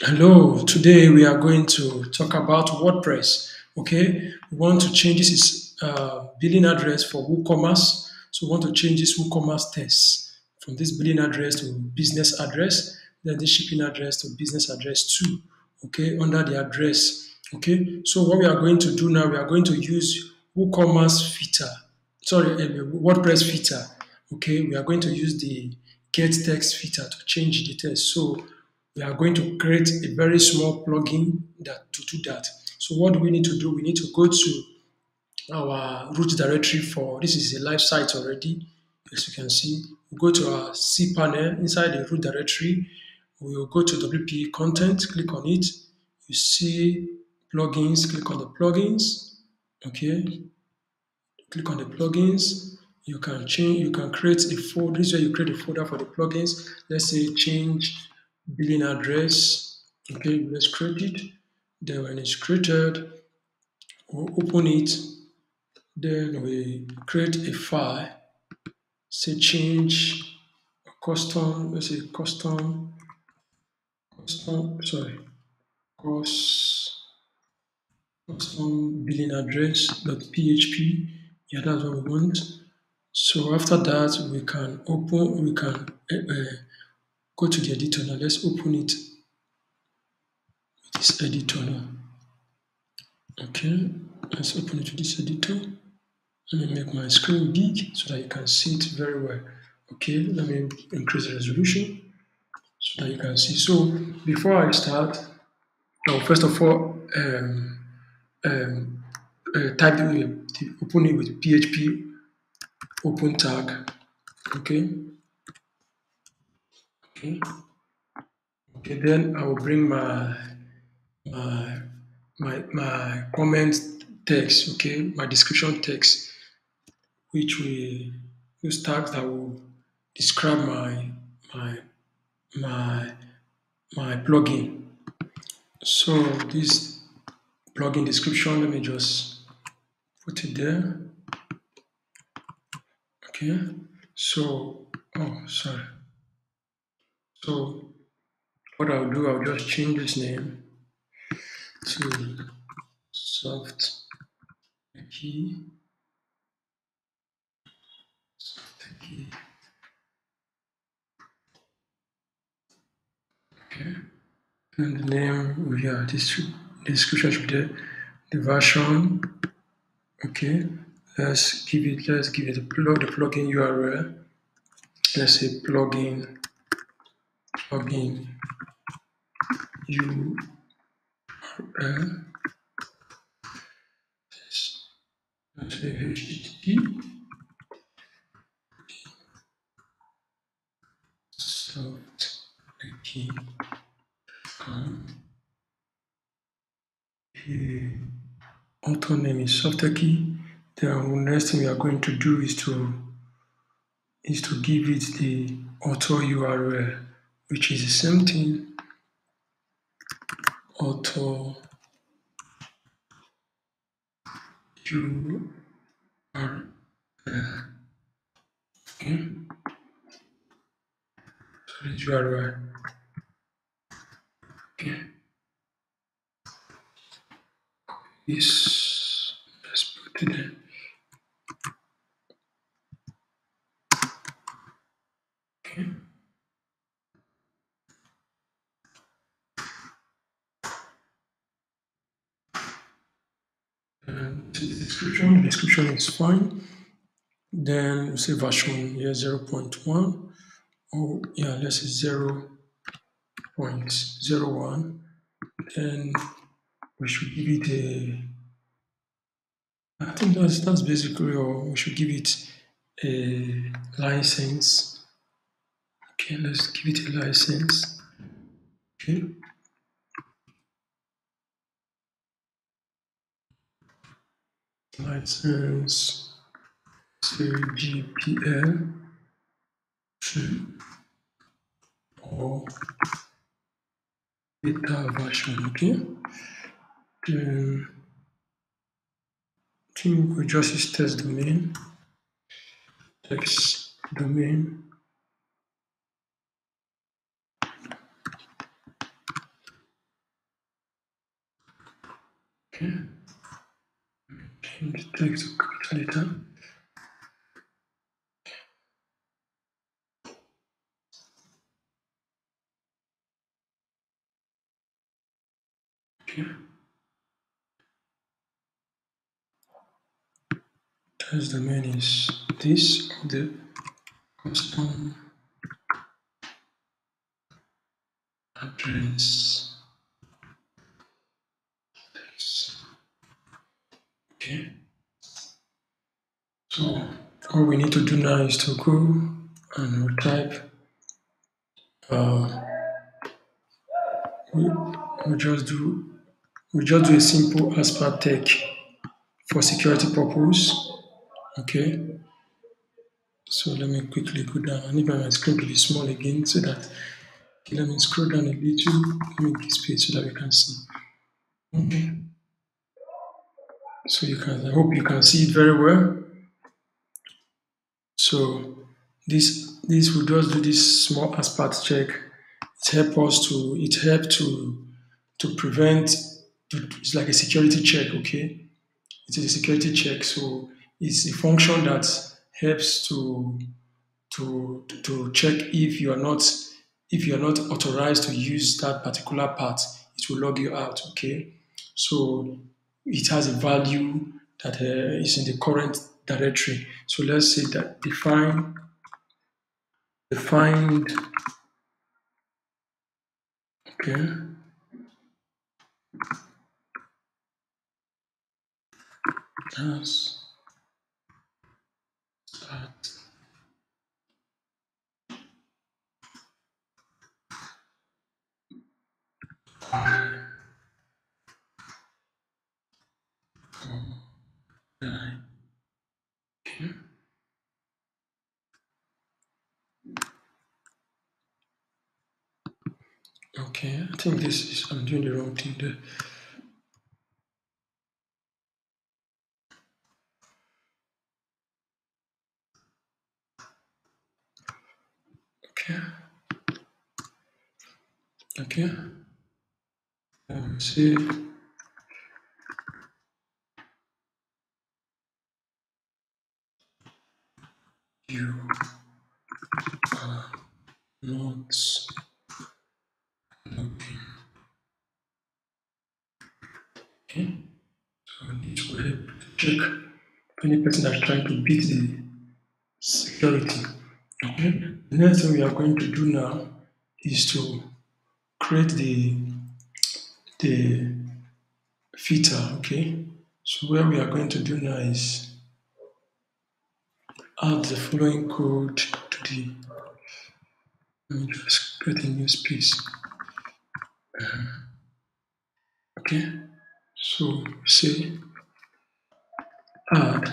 Hello, today we are going to talk about WordPress. Okay, we want to change this is uh, billing address for WooCommerce. So we want to change this WooCommerce test from this billing address to business address, then this shipping address to business address too. Okay, under the address. Okay, so what we are going to do now, we are going to use WooCommerce filter. Sorry, WordPress filter. Okay, we are going to use the get text filter to change the text. So we are going to create a very small plugin that to do that. So what do we need to do? We need to go to our root directory for this is a live site already. As you can see, we go to our cPanel inside the root directory. We will go to WP content, click on it. You see plugins, click on the plugins. Okay, click on the plugins. You can change, you can create a folder. This is where you create a folder for the plugins. Let's say change billing address. Okay, let's create it. Then when it's created, we'll open it. Then we create a file. Say change a custom. Let's say custom. Custom. Sorry. Custom billing address php. Yeah, that's what we want. So after that, we can open. We can uh, go to the editor now. Let's open it with this editor now. Okay, let's open it to this editor. Let me make my screen big so that you can see it very well. Okay, let me increase the resolution so that you can see. So before I start, now first of all, um, um, uh, type the, open it with PHP open tag. Okay. Okay. Okay, then I will bring my my my my comment text, okay, my description text, which we use tags that will describe my my my my plugin. So this plugin description, let me just put it there. Okay, so oh sorry. So what I'll do, I'll just change this name to soft key. Soft key. Okay. And the name oh we are this description should be there. The version. Okay. Let's give it let's give it a plug the plugin URL. Let's say plugin plugin URL. HTTP soft key um, author name is soft key. The next thing we are going to do is to is to give it the author URL, which is the same thing. Author URL. Uh, okay. So it's URL. Okay. This let's put it there. Okay. And the description, the description is fine. Then we say version here 0.1 or yeah, let's say 0 0.01. Then we should give it a I think that's that's basically or we should give it a license. Okay, let's give it a license. Okay. License CGPL GPL to or beta version. Okay. Then I think we just use test domain. Text domain. Okay. The to capital letter. Okay. Test domain is this the custom address. Okay. So all we need to do now is to go and we'll type uh, we, we just do we just do a simple ASPATEC for security purpose. Okay. So let me quickly go down. I need my screen to be small again so that okay, let me scroll down a little. Let me give space so that we can see. Okay. So you can I hope you can see it very well. So this this will just do this small ABSPATH check. It helps us to it helps to to prevent it's like a security check, okay? It is a security check, so it's a function that helps to to to check if you are not if you are not authorized to use that particular part, it will log you out, okay? So it has a value that uh, is in the current directory. So let's say that define defined okay as start okay. Okay, I think this is I'm doing the wrong thing there. Okay. Okay. Um, see. You are not Okay. So this will help to check any person that's trying to beat the security. Okay. The next thing we are going to do now is to create the the filter. Okay. So what we are going to do now is add the following code to the let me just create a new space. Uh, okay. So say add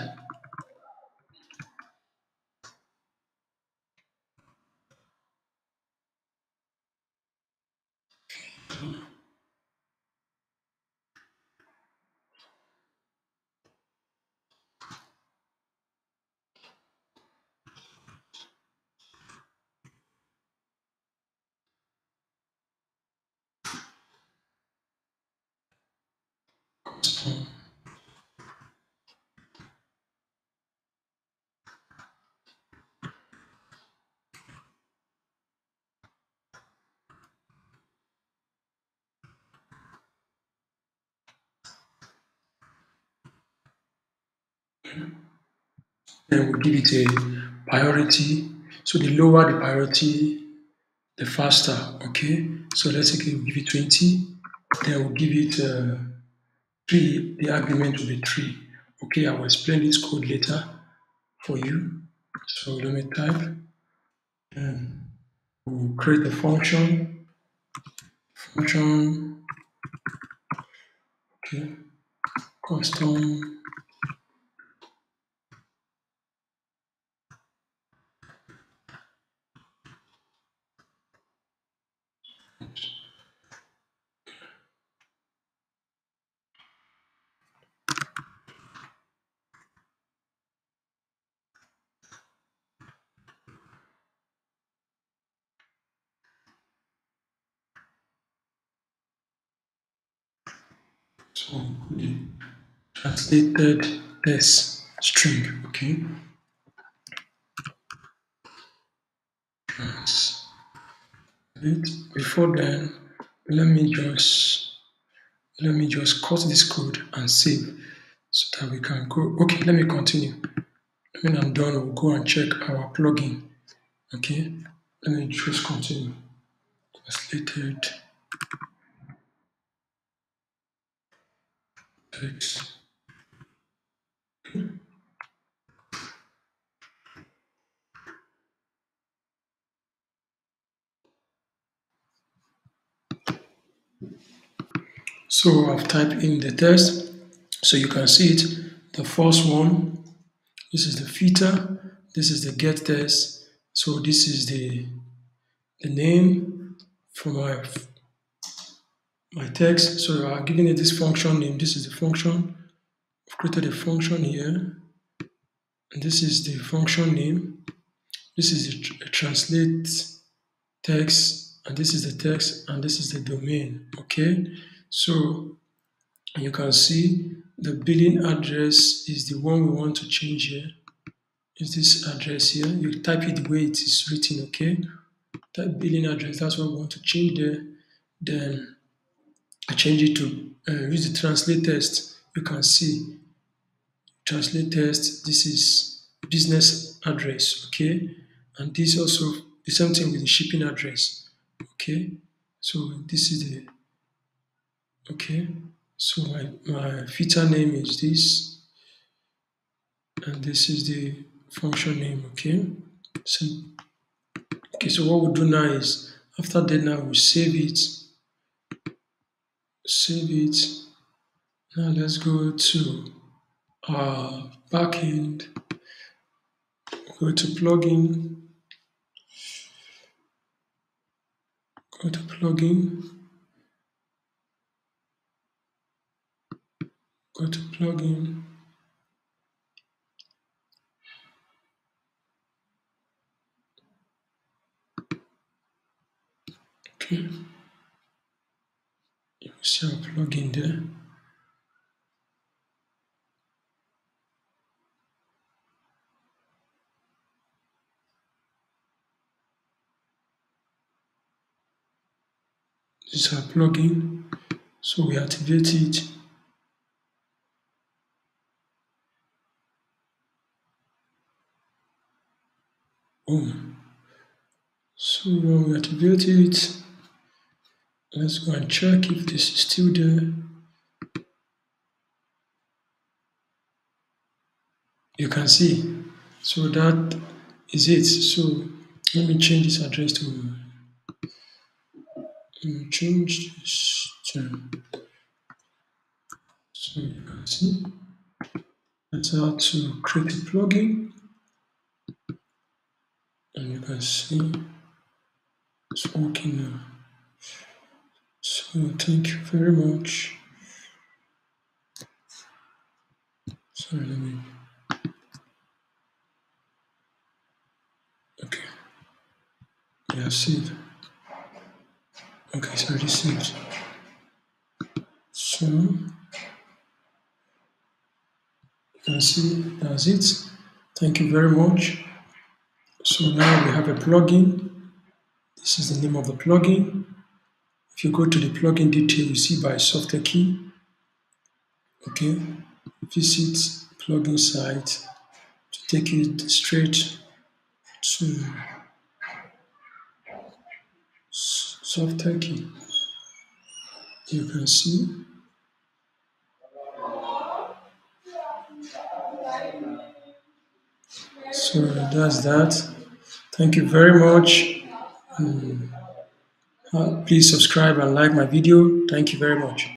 then we give it a priority. So the lower the priority, the faster. Okay. So let's say we give it 20. Then we'll give it uh, three. The argument will be three. Okay. I will explain this code later for you. So let me type. And we'll create a function. Function. Okay. Custom Translated this string, okay. Before then, let me just let me just cut this code and save so that we can go. Okay, let me continue. When I'm done, we'll go and check our plugin. Okay, let me just continue. Translated text. So I've typed in the test, so you can see it. The first one, this is the filter, this is the get test. So this is the the name for my my text. So uh, I've given it this function name. This is the function. I've created a function here. And this is the function name. This is tr translate text, and this is the text, and this is the domain. Okay. So you can see the billing address is the one we want to change here. Is this address here? You type it the way it is written, okay? That billing address, that's what we want to change there. Then I change it to uh, use the translate test. You can see translate test. This is business address, okay? And this also the same thing with the shipping address, okay? So this is the Okay, so my, my feature name is this, and this is the function name, okay? So, okay, so what we'll do now is, after that now we'll save it, save it. Now let's go to our backend, go to plugin, go to plugin, go to plugin. Okay our plugin there. This is our plugin so we activate it. Boom. So we activate it, let's go and check if this is still there. You can see. So that is it. So let me change this address to change this to so you can see that's how to create a plugin and you can see it's working now. So thank you very much. Sorry, let me. Okay. Yeah, saved. Okay, it's already saved. So you can see that's it. Thank you very much. So now we have a plugin. This is the name of the plugin. If you go to the plugin detail, you see by software key. Okay, visit plugin site to take it straight to software key. You can see So that's that. Thank you very much. Um, please subscribe and like my video. Thank you very much.